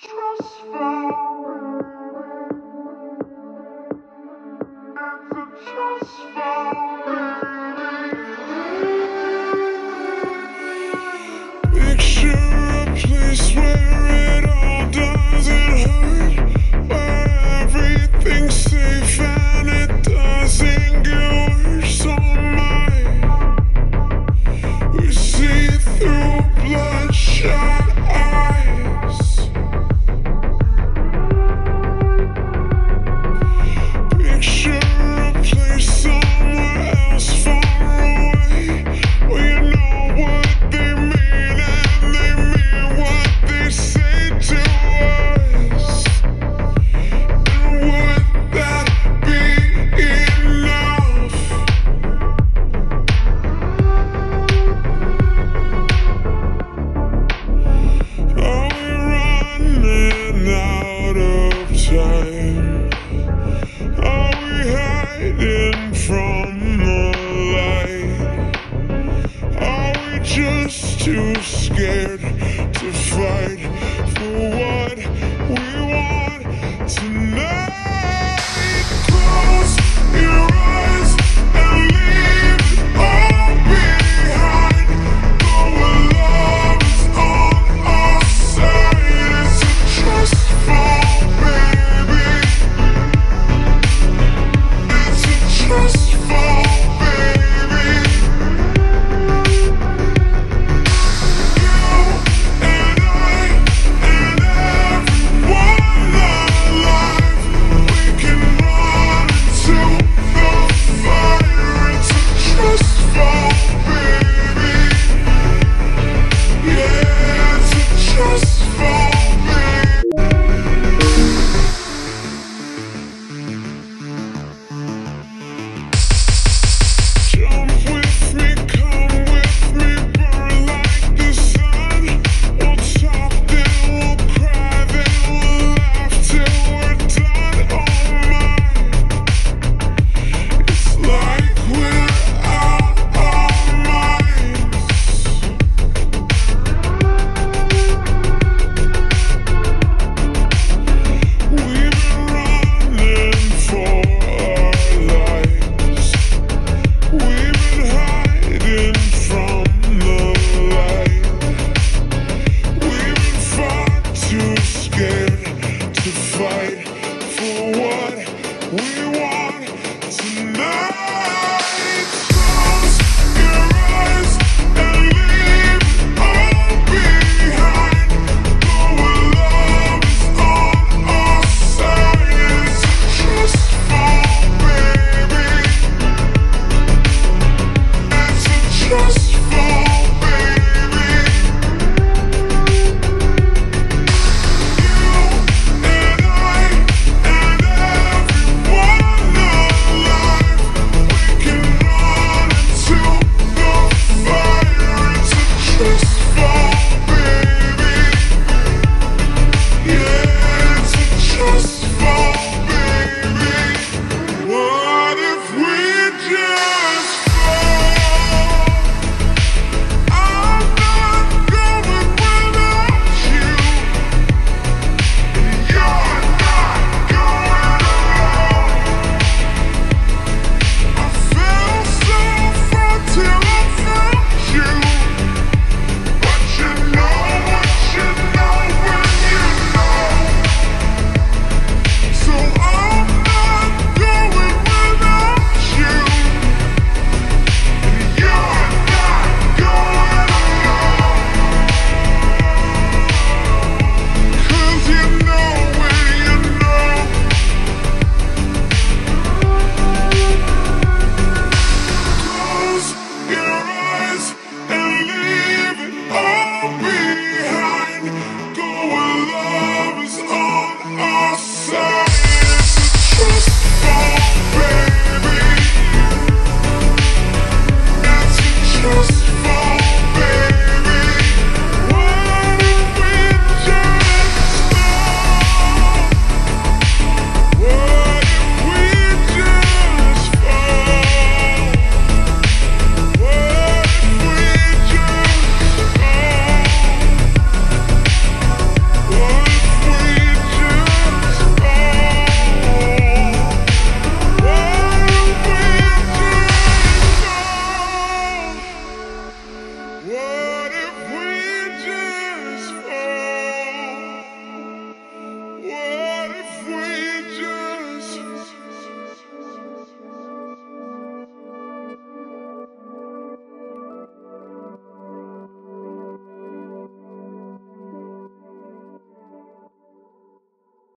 trust fall. time Are we hiding from the light? Are we just too scared to fight?